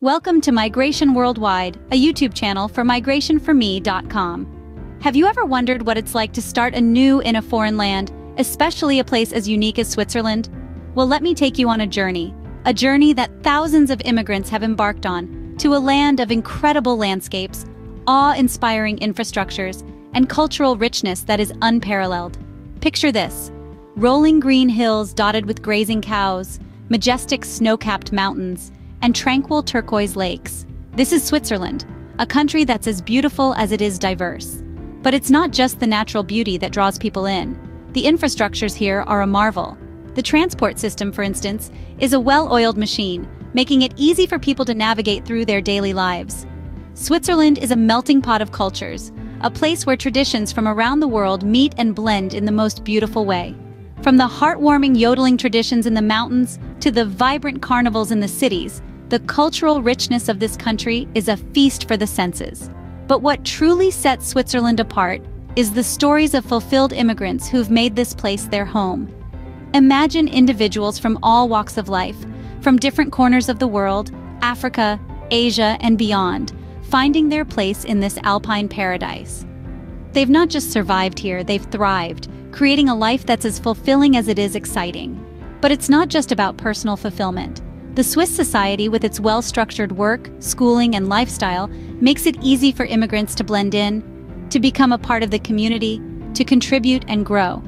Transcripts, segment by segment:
Welcome to Migration Worldwide, a YouTube channel for migrationforme.com. Have you ever wondered what it's like to start anew in a foreign land, especially a place as unique as Switzerland? Well, let me take you on a journey, a journey that thousands of immigrants have embarked on, to a land of incredible landscapes, awe-inspiring infrastructures, and cultural richness that is unparalleled. Picture this, rolling green hills dotted with grazing cows, majestic snow-capped mountains, and tranquil turquoise lakes. This is Switzerland, a country that's as beautiful as it is diverse. But it's not just the natural beauty that draws people in. The infrastructures here are a marvel. The transport system, for instance, is a well-oiled machine, making it easy for people to navigate through their daily lives. Switzerland is a melting pot of cultures, a place where traditions from around the world meet and blend in the most beautiful way. From the heartwarming yodeling traditions in the mountains to the vibrant carnivals in the cities, the cultural richness of this country is a feast for the senses. But what truly sets Switzerland apart is the stories of fulfilled immigrants who've made this place their home. Imagine individuals from all walks of life, from different corners of the world, Africa, Asia, and beyond, finding their place in this alpine paradise. They've not just survived here, they've thrived, creating a life that's as fulfilling as it is exciting. But it's not just about personal fulfillment. The Swiss society, with its well-structured work, schooling, and lifestyle, makes it easy for immigrants to blend in, to become a part of the community, to contribute and grow.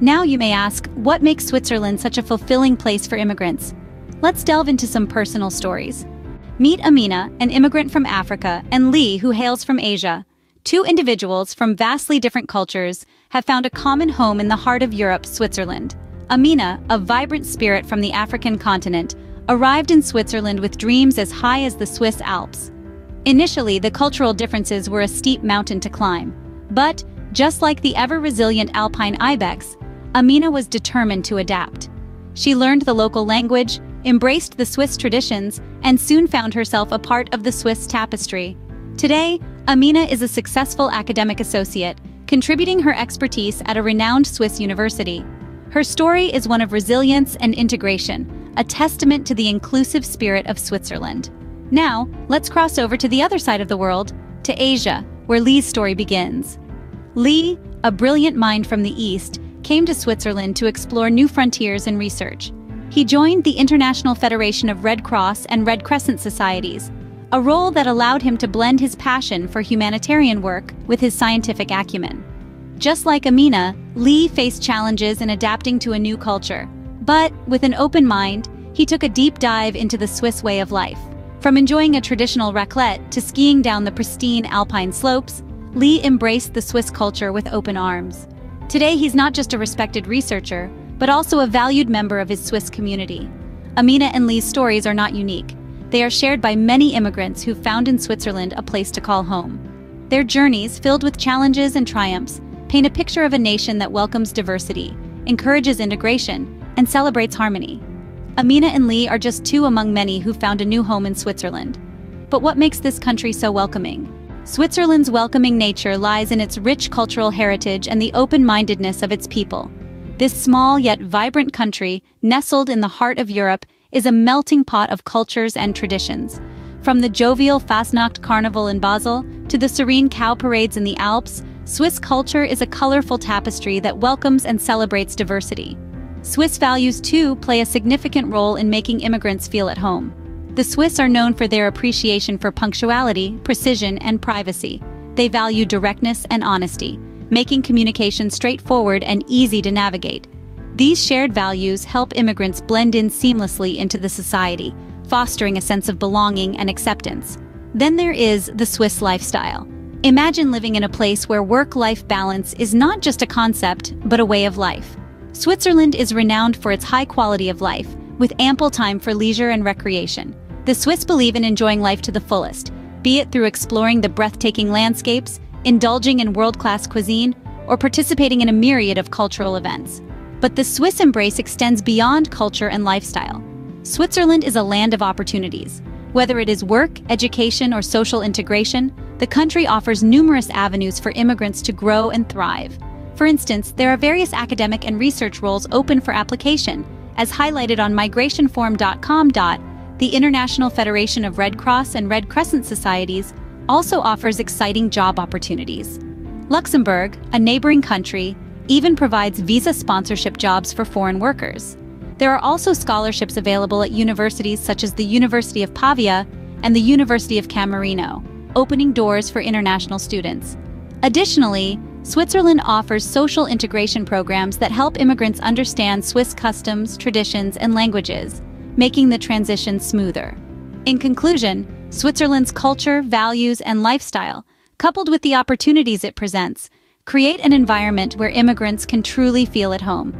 Now you may ask, what makes Switzerland such a fulfilling place for immigrants? Let's delve into some personal stories. Meet Amina, an immigrant from Africa, and Lee, who hails from Asia. Two individuals from vastly different cultures have found a common home in the heart of Europe, Switzerland. Amina, a vibrant spirit from the African continent, arrived in Switzerland with dreams as high as the Swiss Alps. Initially, the cultural differences were a steep mountain to climb. But, just like the ever-resilient alpine ibex, Amina was determined to adapt. She learned the local language, embraced the Swiss traditions, and soon found herself a part of the Swiss tapestry. Today, Amina is a successful academic associate, contributing her expertise at a renowned Swiss university. Her story is one of resilience and integration, a testament to the inclusive spirit of Switzerland. Now, let's cross over to the other side of the world, to Asia, where Lee's story begins. Lee, a brilliant mind from the East, came to Switzerland to explore new frontiers in research. He joined the International Federation of Red Cross and Red Crescent Societies, a role that allowed him to blend his passion for humanitarian work with his scientific acumen. Just like Amina, Lee faced challenges in adapting to a new culture, but, with an open mind, he took a deep dive into the Swiss way of life. From enjoying a traditional raclette to skiing down the pristine alpine slopes, Lee embraced the Swiss culture with open arms. Today he's not just a respected researcher, but also a valued member of his Swiss community. Amina and Lee's stories are not unique. They are shared by many immigrants who found in Switzerland a place to call home. Their journeys, filled with challenges and triumphs, paint a picture of a nation that welcomes diversity, encourages integration, and celebrates harmony. Amina and Lee are just two among many who found a new home in Switzerland. But what makes this country so welcoming? Switzerland's welcoming nature lies in its rich cultural heritage and the open-mindedness of its people. This small yet vibrant country, nestled in the heart of Europe, is a melting pot of cultures and traditions. From the jovial Fastnacht Carnival in Basel to the serene cow parades in the Alps, Swiss culture is a colorful tapestry that welcomes and celebrates diversity. Swiss values, too, play a significant role in making immigrants feel at home. The Swiss are known for their appreciation for punctuality, precision, and privacy. They value directness and honesty, making communication straightforward and easy to navigate. These shared values help immigrants blend in seamlessly into the society, fostering a sense of belonging and acceptance. Then there is the Swiss lifestyle. Imagine living in a place where work-life balance is not just a concept, but a way of life. Switzerland is renowned for its high quality of life, with ample time for leisure and recreation. The Swiss believe in enjoying life to the fullest, be it through exploring the breathtaking landscapes, indulging in world-class cuisine, or participating in a myriad of cultural events. But the Swiss embrace extends beyond culture and lifestyle. Switzerland is a land of opportunities. Whether it is work, education, or social integration, the country offers numerous avenues for immigrants to grow and thrive. For instance, there are various academic and research roles open for application, as highlighted on migrationforme.com. the International Federation of Red Cross and Red Crescent Societies also offers exciting job opportunities. Luxembourg, a neighboring country, even provides visa sponsorship jobs for foreign workers. There are also scholarships available at universities such as the University of Pavia and the University of Camerino, opening doors for international students. Additionally, Switzerland offers social integration programs that help immigrants understand Swiss customs, traditions, and languages, making the transition smoother. In conclusion, Switzerland's culture, values, and lifestyle, coupled with the opportunities it presents, create an environment where immigrants can truly feel at home.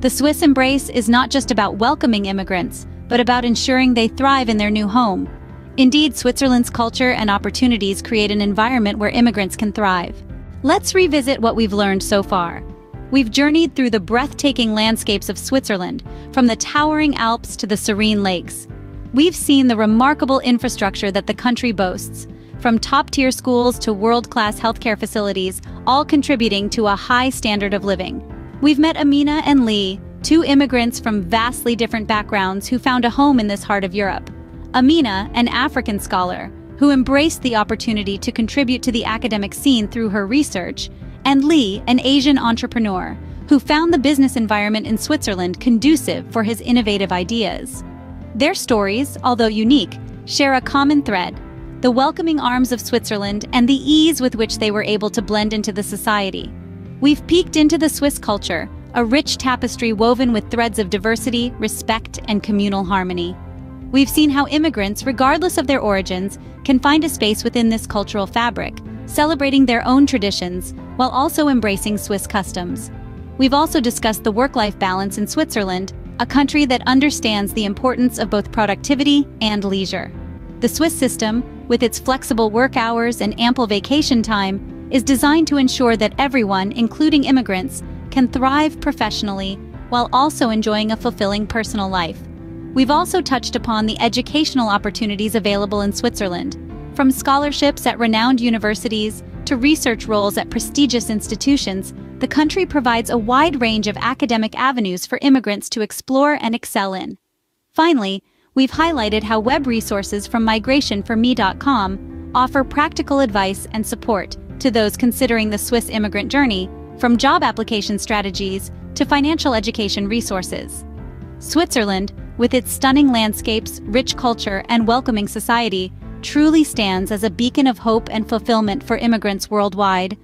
The Swiss embrace is not just about welcoming immigrants, but about ensuring they thrive in their new home. Indeed, Switzerland's culture and opportunities create an environment where immigrants can thrive. Let's revisit what we've learned so far. We've journeyed through the breathtaking landscapes of Switzerland, from the towering Alps to the serene lakes. We've seen the remarkable infrastructure that the country boasts, from top-tier schools to world-class healthcare facilities, all contributing to a high standard of living. We've met Amina and Lee, two immigrants from vastly different backgrounds who found a home in this heart of Europe. Amina, an African scholar, who embraced the opportunity to contribute to the academic scene through her research, and Lee, an Asian entrepreneur, who found the business environment in Switzerland conducive for his innovative ideas. Their stories, although unique, share a common thread, the welcoming arms of Switzerland and the ease with which they were able to blend into the society. We've peeked into the Swiss culture, a rich tapestry woven with threads of diversity, respect, and communal harmony. We've seen how immigrants, regardless of their origins, can find a space within this cultural fabric, celebrating their own traditions while also embracing Swiss customs. We've also discussed the work-life balance in Switzerland, a country that understands the importance of both productivity and leisure. The Swiss system, with its flexible work hours and ample vacation time, is designed to ensure that everyone, including immigrants, can thrive professionally while also enjoying a fulfilling personal life. We've also touched upon the educational opportunities available in Switzerland, from scholarships at renowned universities to research roles at prestigious institutions, the country provides a wide range of academic avenues for immigrants to explore and excel in. Finally, we've highlighted how web resources from migrationforme.com offer practical advice and support to those considering the Swiss immigrant journey, from job application strategies to financial education resources. Switzerland, with its stunning landscapes, rich culture, and welcoming society, truly stands as a beacon of hope and fulfillment for immigrants worldwide.